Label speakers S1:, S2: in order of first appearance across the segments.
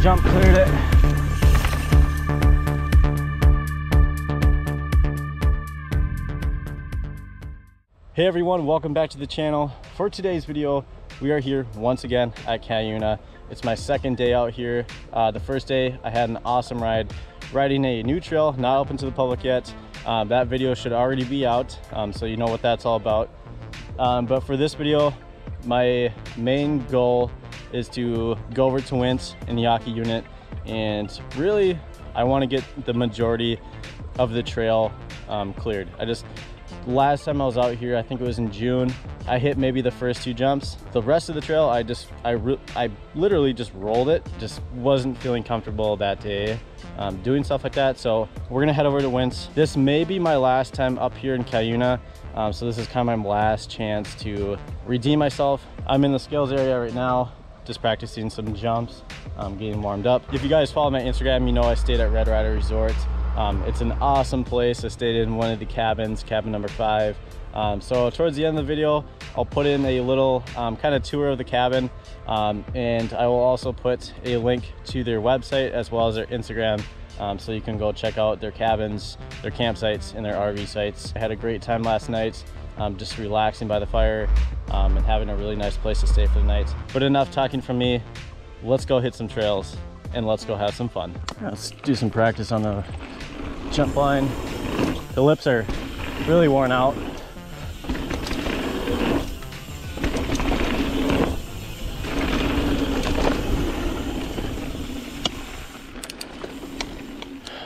S1: Jump, cleared it. Hey everyone, welcome back to the channel. For today's video, we are here once again at Cuyuna. It's my second day out here. Uh, the first day I had an awesome ride riding a new trail, not open to the public yet. Um, that video should already be out, um, so you know what that's all about. Um, but for this video, my main goal is to go over to Wince in the Yawkey unit and really I want to get the majority of the trail um, cleared. I just last time I was out here, I think it was in June, I hit maybe the first two jumps. The rest of the trail, I just, I, I literally just rolled it. Just wasn't feeling comfortable that day um, doing stuff like that. So we're gonna head over to Wince. This may be my last time up here in Cuyuna. Um, so this is kind of my last chance to redeem myself. I'm in the scales area right now, just practicing some jumps, um, getting warmed up. If you guys follow my Instagram, you know I stayed at Red Rider Resort. Um, it's an awesome place. I stayed in one of the cabins, cabin number five. Um, so towards the end of the video, I'll put in a little um, kind of tour of the cabin um, and I will also put a link to their website as well as their Instagram um, so you can go check out their cabins, their campsites, and their RV sites. I had a great time last night, um, just relaxing by the fire and having a really nice place to stay for the night. But enough talking from me. Let's go hit some trails and let's go have some fun. Let's do some practice on the jump line. The lips are really worn out.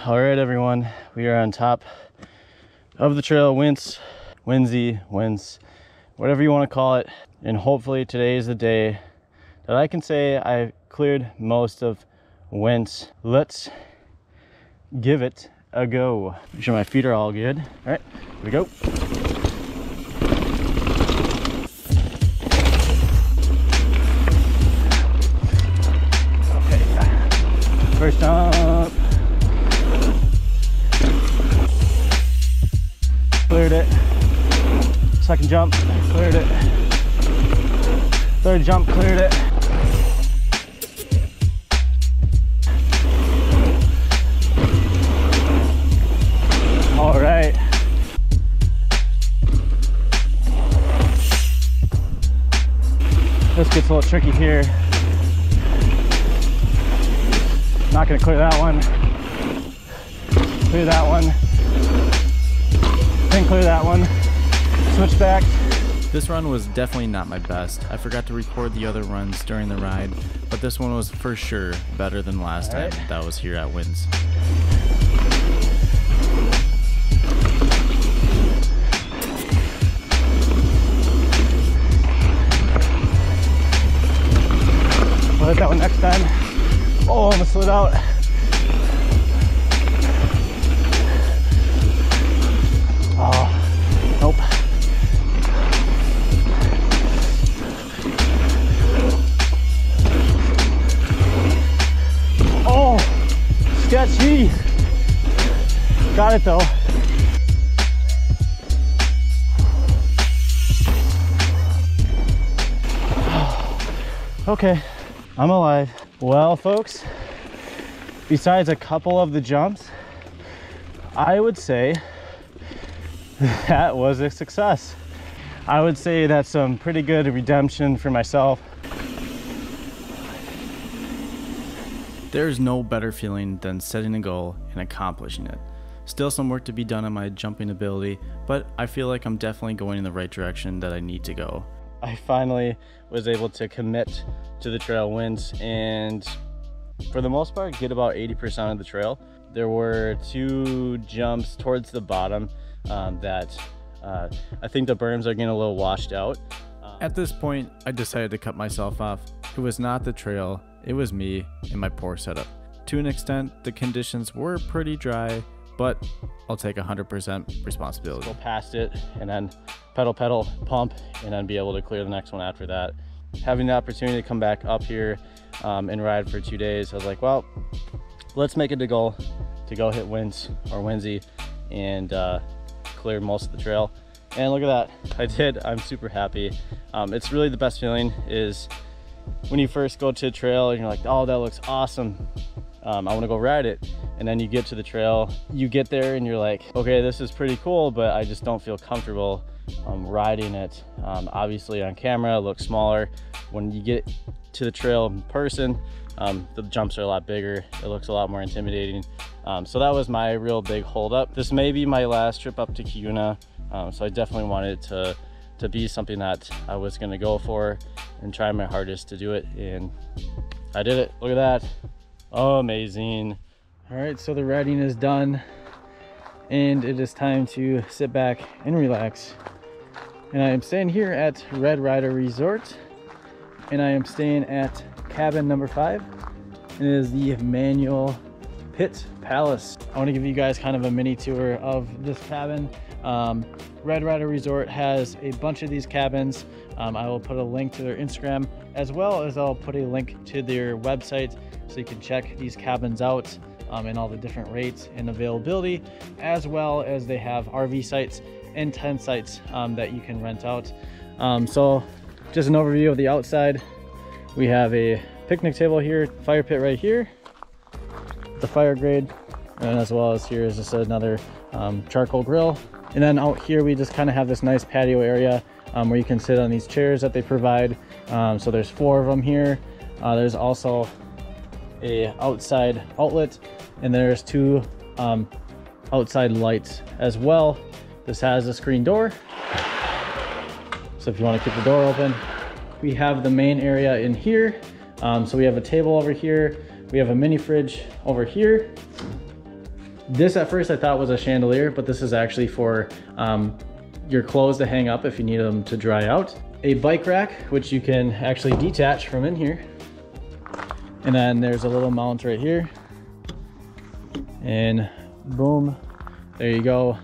S1: All right, everyone, we are on top of the trail, Wince, Winsy, Wince, whatever you want to call it. And hopefully today is the day that I can say I cleared most of Wince. Let's give it a go. Make sure my feet are all good. All right, here we go. Jump, cleared it. Third jump, cleared it. All right. This gets a little tricky here. Not gonna clear that one. Clear that one. Then clear that one. Switch back.
S2: This run was definitely not my best. I forgot to record the other runs during the ride, but this one was for sure better than last
S1: right.
S2: time that was here at Winze.
S1: We'll hit that one next time. Oh, I almost slid out. It though. Okay, I'm alive. Well, folks, besides a couple of the jumps, I would say that was a success. I would say that's some pretty good redemption for myself.
S2: There's no better feeling than setting a goal and accomplishing it. Still some work to be done on my jumping ability, but I feel like I'm definitely going in the right direction that I need to go.
S1: I finally was able to commit to the trail Winze and for the most part get about 80% of the trail. There were two jumps towards the bottom um, that uh, I think the berms are getting a little washed out. Um,
S2: At this point, I decided to cut myself off. It was not the trail, it was me and my poor setup. To an extent, the conditions were pretty dry, but I'll take 100% responsibility.
S1: go past it and then pedal pedal pump and then be able to clear the next one after that having the opportunity to come back up here um, and ride for two days i was like well let's make it a goal to go hit Wince or Winsy and uh, clear most of the trail and look at that i did i'm super happy um, it's really the best feeling is when you first go to a trail and you're like, oh, that looks awesome. Um, I want to go ride it. And then you get to the trail, you get there and you're like, okay, this is pretty cool, but I just don't feel comfortable um, riding it. Um, obviously on camera, it looks smaller. When you get to the trail in person, um, the jumps are a lot bigger. It looks a lot more intimidating. Um, so that was my real big holdup. This may be my last trip up to Cuyuna. Um, so I definitely wanted to, to be something that I was gonna go for and try my hardest to do it. And I did it, look at that. Amazing. All right, so the riding is done and it is time to sit back and relax. And I am staying here at Red Rider Resort and I am staying at cabin number five. And It is the Manual Pit Palace. I want to give you guys kind of a mini tour of this cabin. Um, Red Rider Resort has a bunch of these cabins. Um, I will put a link to their Instagram as well as I'll put a link to their website so you can check these cabins out um, and all the different rates and availability, as well as they have RV sites and tent sites um, that you can rent out. Um, so just an overview of the outside. We have a picnic table here, fire pit right here, the fire grade, and as well as here is just another um, charcoal grill. And then out here, we just kind of have this nice patio area um, where you can sit on these chairs that they provide. Um, so there's four of them here. Uh, there's also a outside outlet and there's two um, outside lights as well. This has a screen door. So if you want to keep the door open, we have the main area in here. Um, so we have a table over here. We have a mini fridge over here. This at first I thought was a chandelier, but this is actually for um, your clothes to hang up if you need them to dry out. A bike rack, which you can actually detach from in here. And then there's a little mount right here. And boom, there you go.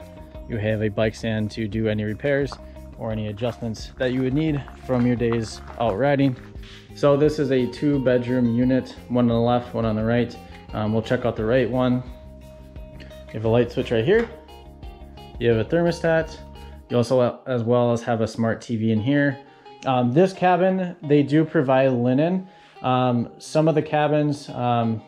S1: You have a bike stand to do any repairs or any adjustments that you would need from your days out riding. So this is a two bedroom unit, one on the left, one on the right. Um, we'll check out the right one. You have a light switch right here. You have a thermostat. You also, as well as have a smart TV in here. Um, this cabin, they do provide linen. Um, some of the cabins, um,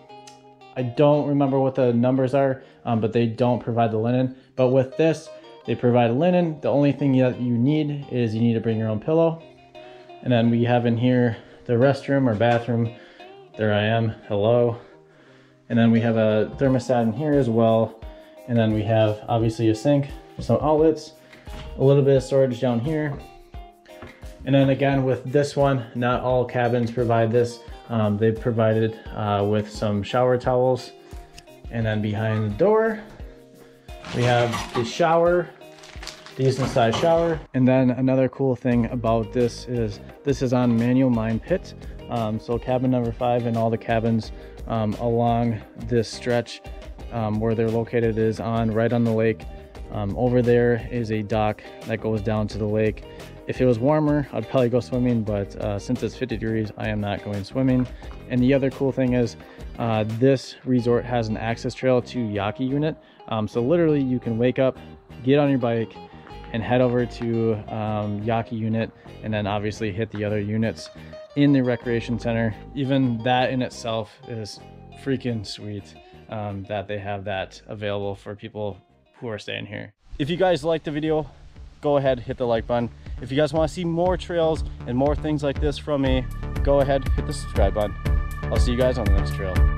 S1: I don't remember what the numbers are, um, but they don't provide the linen. But with this, they provide linen. The only thing that you need is you need to bring your own pillow. And then we have in here the restroom or bathroom. There I am, hello. And then we have a thermostat in here as well. And then we have obviously a sink, some outlets, a little bit of storage down here. And then again with this one, not all cabins provide this. Um, they provided uh, with some shower towels. And then behind the door, we have the shower, decent sized shower. And then another cool thing about this is this is on manual mine pit. Um, so cabin number five and all the cabins um, along this stretch um, where they're located is on right on the lake. Um, over there is a dock that goes down to the lake. If it was warmer, I'd probably go swimming, but uh, since it's 50 degrees, I am not going swimming. And the other cool thing is uh, this resort has an access trail to Yawkey unit. Um, so literally you can wake up, get on your bike and head over to um, Yawkey unit and then obviously hit the other units in the recreation center. Even that in itself is freaking sweet um, that they have that available for people who are staying here. If you guys liked the video, go ahead, hit the like button. If you guys want to see more trails and more things like this from me, go ahead, hit the subscribe button. I'll see you guys on the next trail.